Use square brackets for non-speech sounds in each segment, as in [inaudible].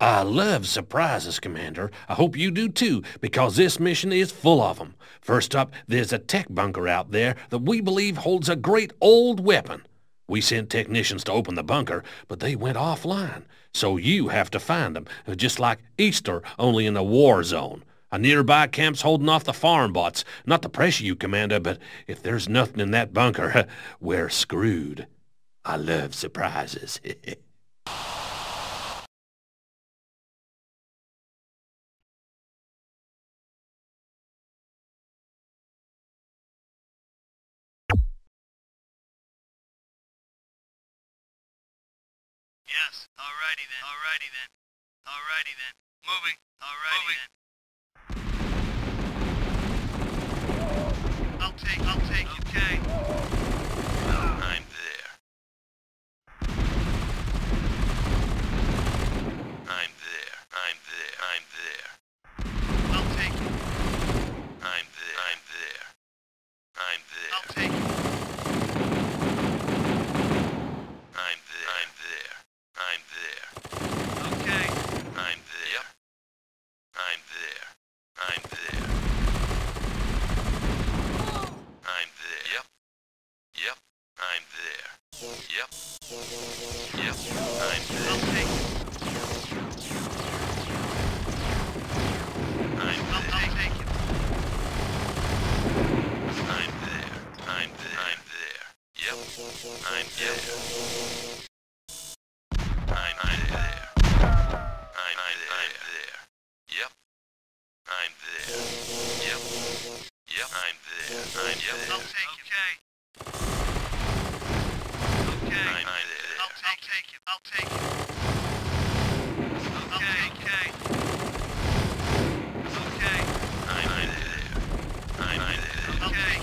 I love surprises, Commander. I hope you do too, because this mission is full of 'em. First up, there's a tech bunker out there that we believe holds a great old weapon. We sent technicians to open the bunker, but they went offline. So you have to find them, just like Easter, only in a war zone. A nearby camp's holding off the farm bots. Not to pressure you, Commander, but if there's nothing in that bunker, [laughs] we're screwed. I love surprises. [laughs] Yes. Alrighty then. Alrighty then. Alrighty then. Moving. Alrighty Moving. then. I'll take. I'll take. Okay. I'm there. I'm there. I'm there. I'm there. I'll take it. I'm there. I'm there. I'm there. I'll take it. I'm there. I'm there. I'm there. Okay. I'm there. Yep. I'm there. I'm there. I'm there. Yep. Yep. I'm there. Yep. Yep. I'm there. I'll take it. I'm there. I'll take it. I'm there. I'm there. I'm there. Yep. I'm there. I'm, I'm there. I'm, I'm there. I'm there. Yep. I'm there. Yep. Yep. I'm there. I'm yep. there. I'll take it. Okay. Okay. I'm, I'm there. I'll, I'll take it. I'll take it. Okay. Okay. Okay. I'm, I'm there. I'm, I'm there. Okay.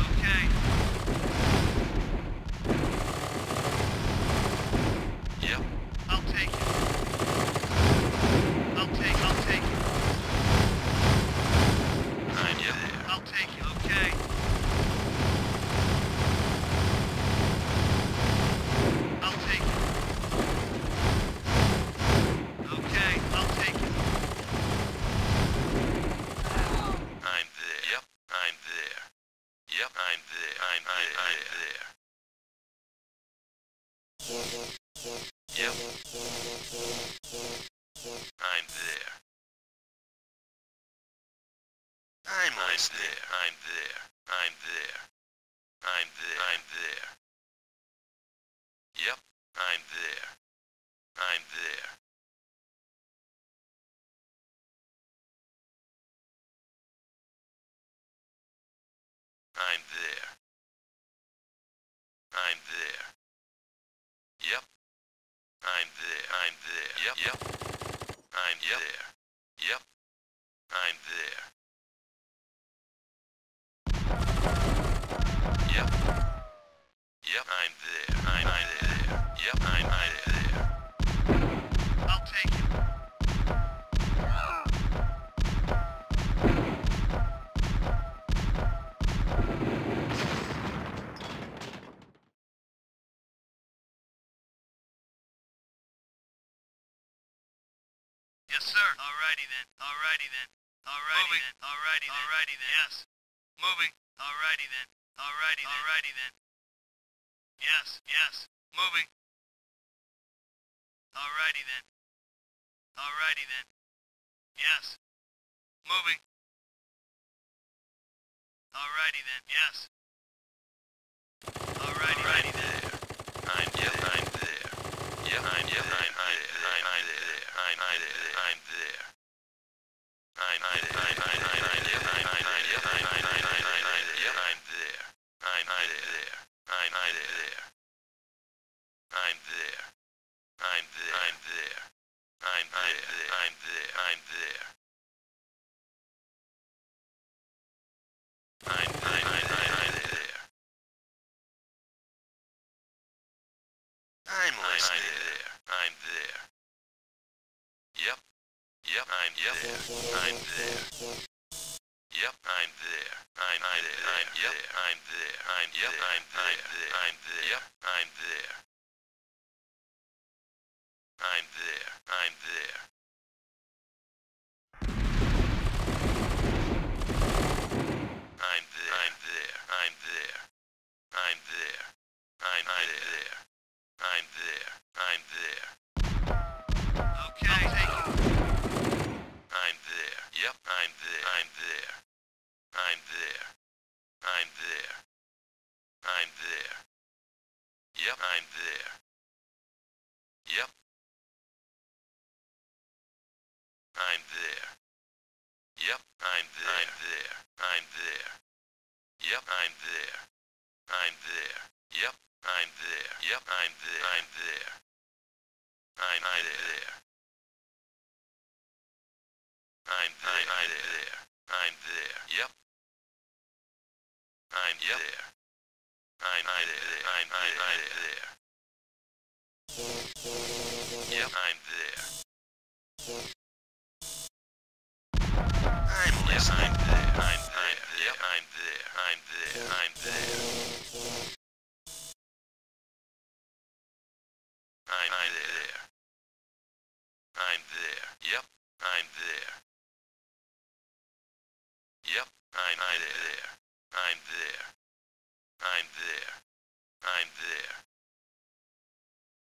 Okay. Yep. I'll take it. I'll take I'll take it. I'm yep. there. I'll take it, okay. I'll take it. Okay, I'll take it. I'm there. Yep, I'm there. Yep, I'm there. I'm, I'm, I'm there. Yep. I'm there. I'm almost there. I'm there. I'm there. I'm there. I'm there. Yep. I'm there. Yep. Yep. Yes, sir. Alrighty then. Alrighty then. Alrighty Moving. then. Alrighty then. Alrighty then. Yes. Moving. Alrighty then. Alrighty then. Alrighty then. Yes. Yes. Moving. Alrighty then. Alrighty then. Yes. Moving. Alrighty then. Yes. Alrighty, Alrighty there. I'm yep, I'm there. Yep, I'm yep, I'm I'm I'm I'm there. I'm I'm there. I'm there. I'm there. I'm there. I'm there. Yep, Yep, I'm there. I'm there. Yep, I'm there. I'm there. I'm there. I'm there. I'm there. I'm there. I'm there. Yep, I'm there. I'm there. I'm there. I'm there. Yep. I'm there. Yep. I'm there. I'm there. I'm there. Yep. I'm there. I'm there. Yep. I'm there. Yep. I'm there. I'm there. I'm I'm there. I'm there. I'm there. I'm there. Yep. I'm yep. there. There. I'm there. I'm there. I'm there. Yep. I'm there. Yep. I'm there. I'm there. I'm there. I'm there.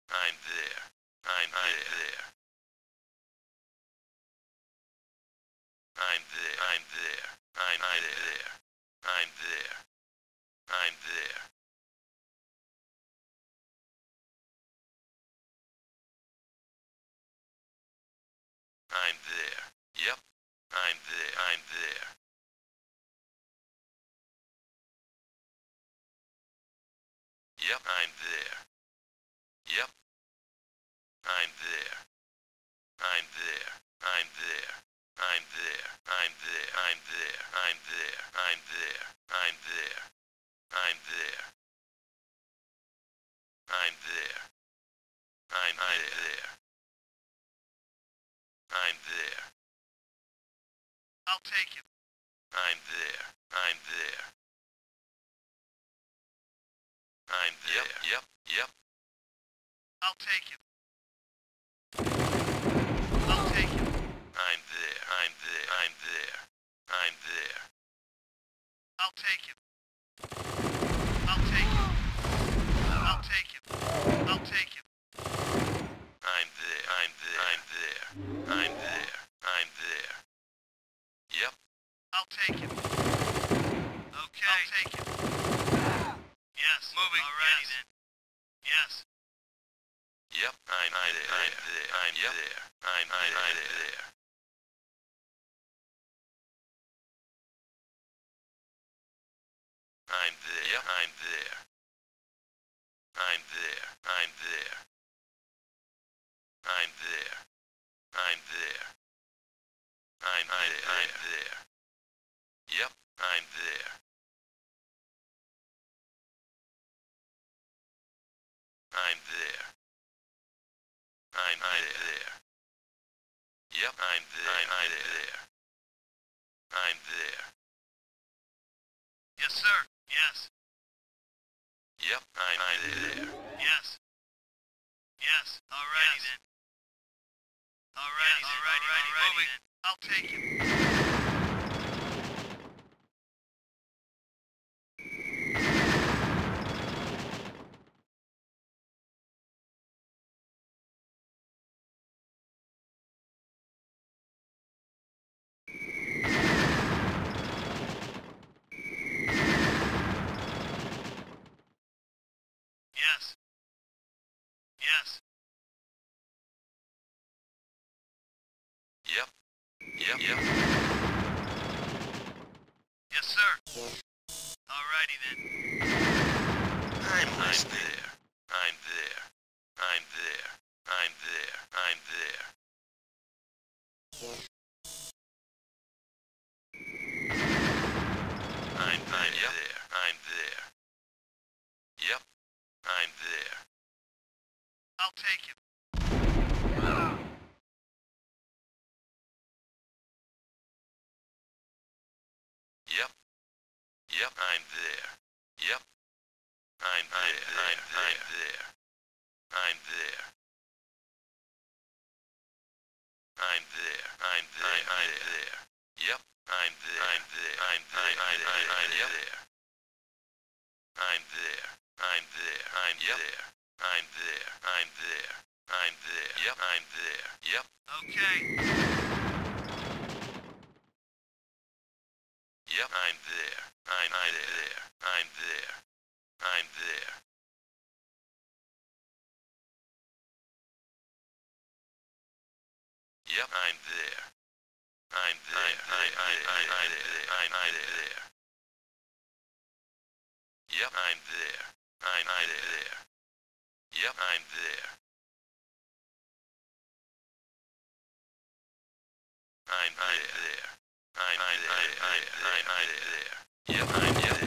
I'm there. I'm I'm there. I'm there. I'm there. I'm I'm there. I'm there. I'm there. I'm there. Yep. I'm there. I'm there. Yep. I'm there. Yep. I'm there. I'm there. I'm there. I'm there. I'm there. I'm there. I'm there. I'm there. I'm there. I'm there. I'm there. I'm I'm there. I'm there. I'll take it. I'm there. I'm there. I'm there. Yep. Yep. I'll take it. I'll take it. I'm there. I'm there. I'm there. I'm there. I'll take it. I'll take it. I'll take it. I'll take it. I'm there. I'm there. I'm there. I'm there. I'm there. Yep. I'll take it. Okay. I'll take it. Yes. Moving. Alrighty Yes. then. Yes. Yep. I'm, I'm there. I'm there. I'm yep. there. I'm, I'm, I'm there. I'm there. Yep. I'm there. I'm there. I'm there. I'm there. I'm there. I'm, I'm there. I'm there. Yep. I'm there. I'm there. I'm, I'm there. Yep. I'm there. I'm, I'm there. I'm there. Yes, sir. Yes. Yep. I'm, I'm there. Yes. Yes. Alrighty then. Alrighty Yes. then. Alrighty, Moving. then. I'll take it. Yes. Yes. Yep. Yep. Yep. Yes, sir. Alrighty then. I'm listening. there. I'm there. I'm there. I'm there. I'm there. I'm, I'm there. I'm there. Yep. I'm there. I'll take it. Yep. Yep, I'm there. Yep. I'm there. I'm there. I'm there. I'm there. I'm there. I'm there. Yep. I'm there. I'm there. I'm there. I'm there. I'm there. I'm there. I'm there. I'm there. I'm there. I'm there. I'm there. Yep. I'm there. Yep. Okay. Yep. I'm there. I'm I there. I'm there. I'm there. Yep. I'm there. I'm there. I'm I'm I'm I'm there. I'm I'm there. Yep. I'm there. I'm I'm there. Yep. I'm there. I'm I'm there. I'm there. Yeah, I'm there.